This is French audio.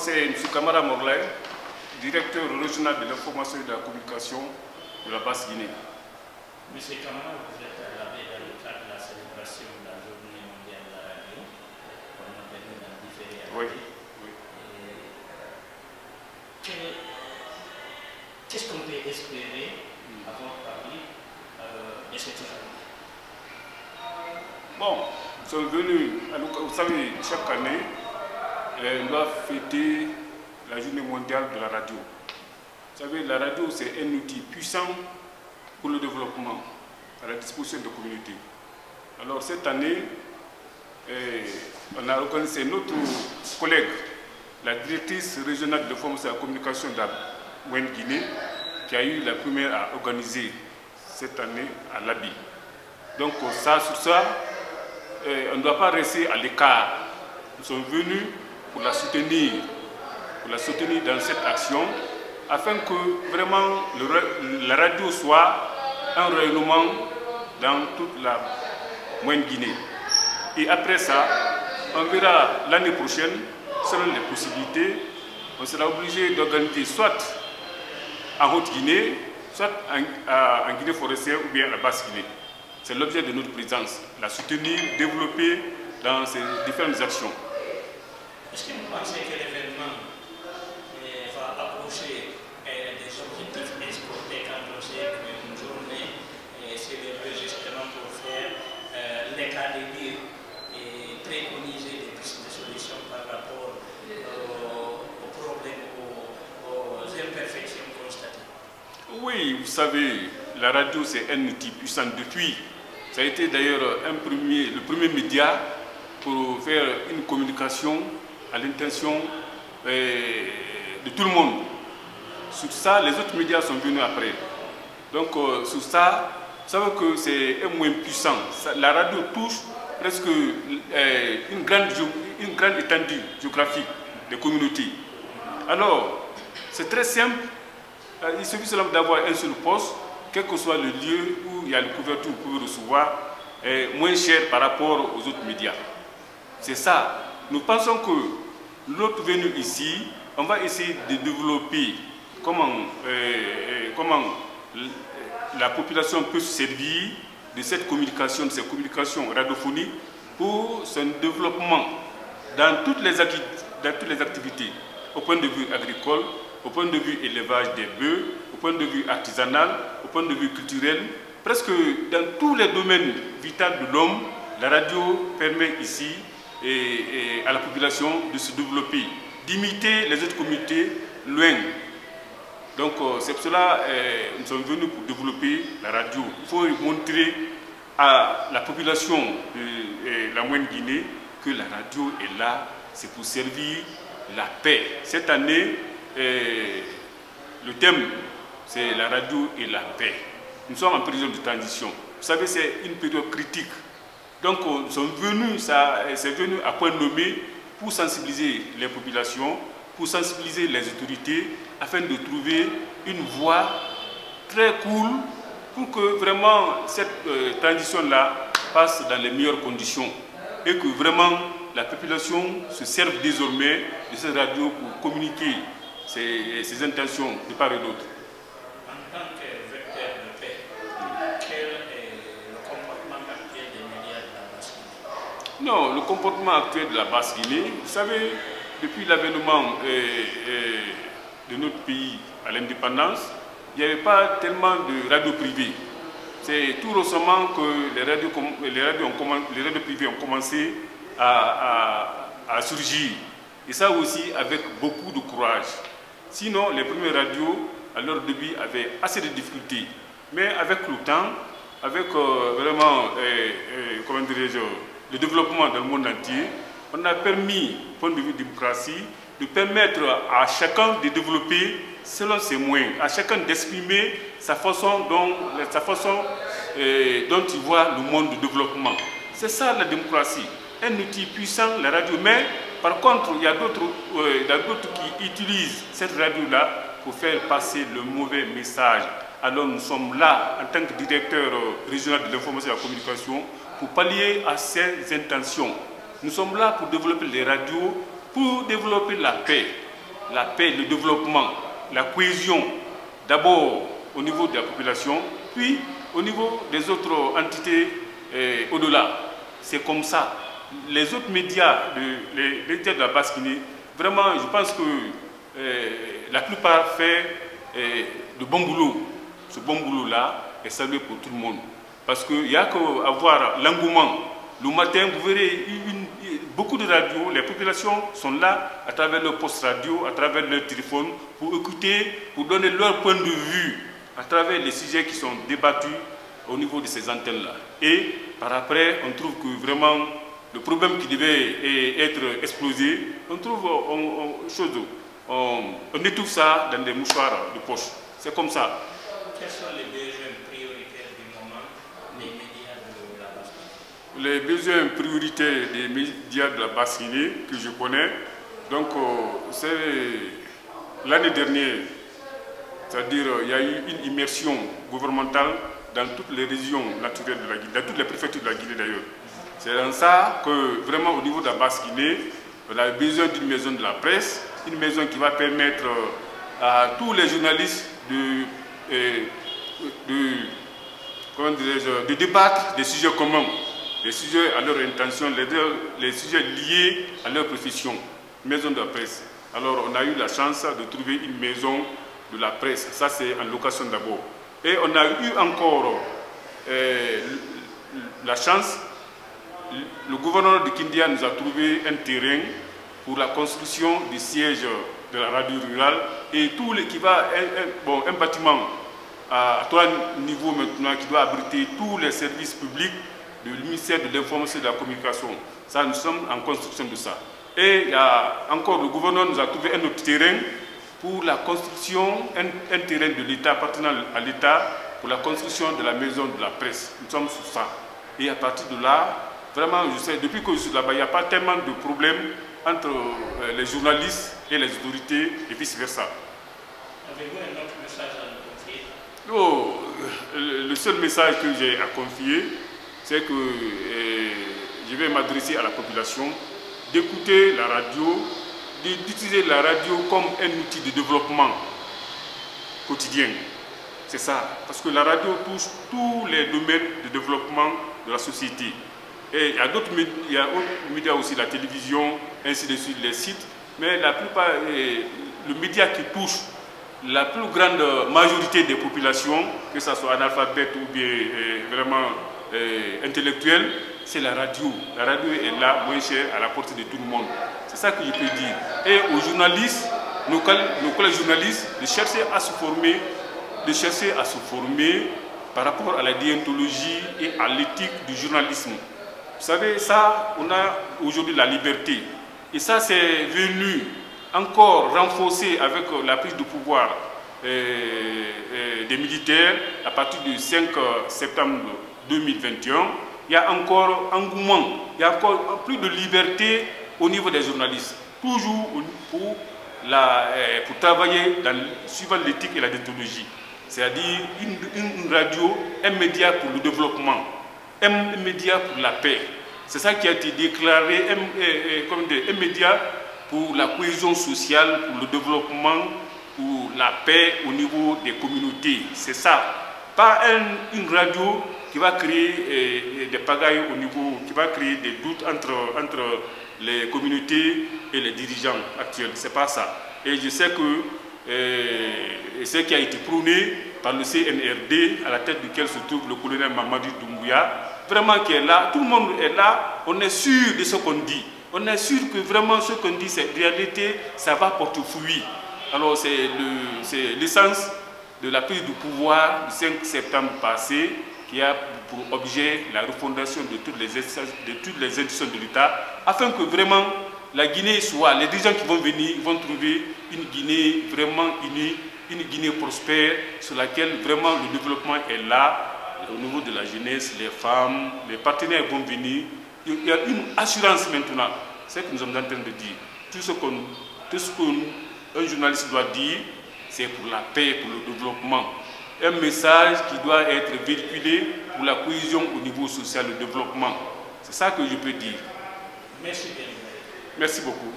c'est M. Kamara Morlaï, directeur régional de l'information et de la communication de la Basse-Guinée. Monsieur Kamara, vous êtes à la dans le cadre de la célébration de la journée mondiale de la radio, qu'on a venu dans différents Oui. oui. Qu'est-ce qu'on peut espérer avant Paris euh, de cette journée? Bon, nous sommes venus, vous savez, chaque année, euh, on doit fêter la journée mondiale de la radio. Vous savez, la radio, c'est un outil puissant pour le développement, à la disposition de la communauté. Alors cette année, euh, on a organisé notre collègue, la directrice régionale de l'information et de communication de la Guinée, qui a eu la première à organiser cette année à l'ABI. Donc sur ça, euh, on ne doit pas rester à l'écart. Nous sommes venus pour la soutenir, pour la soutenir dans cette action, afin que vraiment le la radio soit un rayonnement dans toute la moyenne Guinée. Et après ça, on verra l'année prochaine, selon les possibilités, on sera obligé d'organiser soit en Haute-Guinée, soit en Guinée forestière ou bien à la Basse-Guinée. C'est l'objet de notre présence, la soutenir, développer dans ces différentes actions. Est-ce que vous pensez que l'événement euh, va approcher euh, des objectifs exportés quand on sait qu'une journée est célébrée justement pour faire euh, l'état des et préconiser des pistes de solutions par rapport aux, problèmes, aux, aux imperfections constatées? Oui, vous savez, la radio c'est un outil puissant depuis. Ça a été d'ailleurs premier, le premier média pour faire une communication à l'intention euh, de tout le monde. Sur ça, les autres médias sont venus après. Donc euh, sur ça, vous savez que c'est moyen puissant. Ça- la radio touche presque euh, une, grande, une grande étendue géographique des communautés. Alors, c'est très simple. Il suffit seulement d'avoir un seul poste, quel que soit le lieu où il y a une couverture, vous pouvez recevoir moins cher par rapport aux autres médias. C'est ça. Nous pensons que l'autre venu ici, on va essayer de développer comment, euh, euh, comment la population peut se servir de cette communication, de ces communications radiophoniques pour son développement dans toutes les, dans toutes les activités, au point de vue agricole, au point de vue élevage des bœufs, au point de vue artisanal, au point de vue culturel. Presque dans tous les domaines vitaux de l'homme, la radio permet ici et, à la population de se développer, d'imiter les autres communautés loin. Donc euh, c'est pour cela que nous sommes venus pour développer la radio. Il faut montrer à la population de euh, la Moyenne-Guinée que la radio est là, c'est pour servir la paix. Cette année, euh, le thème, c'est la radio et la paix. Nous sommes en période de transition. Vous savez, c'est une période critique. Donc, euh, euh, c'est venu à point nommé pour sensibiliser les populations, pour sensibiliser les autorités, afin de trouver une voie très cool pour que vraiment cette euh, transition-là passe dans les meilleures conditions et que vraiment la population se serve désormais de cette radio pour communiquer ses intentions de part et d'autre. En tant que vecteur de paix, quel est le comportement actuel des médias de la Basse-Guinée Non, le comportement actuel de la Basse-Guinée, vous savez, depuis l'avènement euh, euh, de notre pays à l'indépendance, il n'y avait pas tellement de radios privées. C'est tout récemment que les radios, les radios, ont les radios privées ont commencé à, surgir. Et ça aussi avec beaucoup de courage. Sinon, les premières radios, à leur début, avaient assez de difficultés. Mais avec le temps, avec euh, vraiment, comment dirais-je, le développement dans le monde entier, on a permis, point de vue démocratie, de permettre à chacun de développer selon ses moyens, à chacun d'exprimer sa façon dont, euh, il voit le monde de développement. C'est ça la démocratie. Un outil puissant, la radio, mais par contre, il y a d'autres euh, il y a d'autres qui utilisent cette radio-là pour faire passer le mauvais message. Alors nous sommes là, en tant que directeur euh, régional de l'information et de la communication, pour pallier à ces intentions. Nous sommes là pour développer les radios, pour développer la paix. la paix, le développement, la cohésion, d'abord au niveau de la population, puis au niveau des autres entités eh, au-delà. C'est comme ça. Les autres médias, de, les, médias de la Basse-Guinée, vraiment, je pense que eh, la plupart font eh, de bon boulot. Ce bon boulot-là est salué pour tout le monde. Parce qu'il n'y a qu'à l'engouement. Le matin, vous verrez beaucoup de radios, les populations sont là à travers leur poste radio, à travers leur téléphone, pour écouter, pour donner leur point de vue à travers les sujets qui sont débattus au niveau de ces antennes-là. Et par après, on trouve que vraiment le problème qui devait être explosé, on trouve on, chose, on, étouffe ça dans des mouchoirs de poche. C'est comme ça. Sont les besoins prioritaires du moment des médias de la basse Les besoins prioritaires des médias de la basse que je connais, donc euh, c'est l'année dernière, c'est-à-dire il y a eu une immersion gouvernementale dans toutes les régions naturelles de la Guinée, dans toutes les préfectures de la Guinée d'ailleurs. C'est dans ça que vraiment au niveau de la basse Guinée, on a besoin d'une maison de la presse, une maison qui va permettre euh, à tous les journalistes euh, de, de débattre des sujets communs, des sujets à leur intention, les, les sujets liés à leur profession, maison de la presse. Alors on a eu la chance de trouver une maison de la presse, ça c'est en location d'abord. Et on a eu encore euh, la chance, le gouverneur de Kindia nous a trouvé un terrain pour la construction du siège de la radio rurale et tout les, qui va, un, bon, un bâtiment à trois niveaux maintenant qui doit abriter tous les services publics du ministère de l'Information et de la Communication. Ça, nous sommes en construction de ça. Et il y a encore, le gouverneur nous a trouvé un autre terrain pour la construction, un, terrain de l'État appartenant à l'État, pour la construction de la maison de la presse. Nous sommes sur ça. Et à partir de là, vraiment, je sais, depuis que je suis là-bas, il n'y a pas tellement de problèmes entre euh, les journalistes et les autorités et vice-versa. Avez-vous un autre message à nous confier? Oh, Le seul message que j'ai à confier, c'est que euh, je vais m'adresser à la population d'écouter la radio d'utiliser la radio comme un outil de développement quotidien. C'est ça. Parce que la radio touche tous les domaines de développement de la société. Et il y a d'autres médias aussi, la télévision, ainsi de suite, les sites. Mais la plupart, le média qui touche la plus grande majorité des populations, que ce soit analphabète ou bien vraiment intellectuel, c'est la radio. La radio est là, moins chère, à la portée de tout le monde. C'est ça que je peux dire. Et aux journalistes, nos collègues, journalistes, de chercher à se former, de chercher à se former par rapport à la déontologie et à l'éthique du journalisme. Vous savez, ça, on a aujourd'hui la liberté. Et ça, c'est venu encore renforcer avec la prise de pouvoir euh, euh, des militaires à partir du 5 septembre 2021. Il y a encore engouement, il y a encore plus de liberté au niveau des journalistes, toujours euh, pour travailler suivant l'éthique et la déontologie. C'est-à-dire une, radio, un média pour le développement, un média pour la paix. C'est ça qui a été déclaré, un, euh, euh, comme un média pour la cohésion sociale, pour le développement, pour la paix au niveau des communautés. C'est ça. Pas une radio qui va créer des pagailles au niveau, qui va créer des doutes entre, entre les communautés et les dirigeants actuels. C'est pas ça. Et je sais que euh, ce qui a été prôné par le CNRD, à la tête duquel se trouve le colonel Mamadou Doumbouya, vraiment qui est là, tout le monde est là, on est sûr de ce qu'on dit. On est sûr que vraiment ce qu'on dit, c'est réalité, ça va porter fruit. Alors c'est l'essence de la prise du pouvoir du 5 septembre passé qui a pour objet la refondation de toutes les, les institutions de l'État, afin que vraiment la Guinée soit, les dirigeants qui vont venir vont trouver une Guinée vraiment unie, une Guinée prospère, sur laquelle vraiment le développement est là, au niveau de la jeunesse, les femmes, les partenaires vont venir. Il y a une assurance maintenant, c'est ce que nous sommes en train de dire. Tout ce qu'un journaliste doit dire, c'est pour la paix, pour le développement un message qui doit être véhiculé pour la cohésion au niveau social, le développement. C'est ça que je peux dire. Merci bien. Merci beaucoup.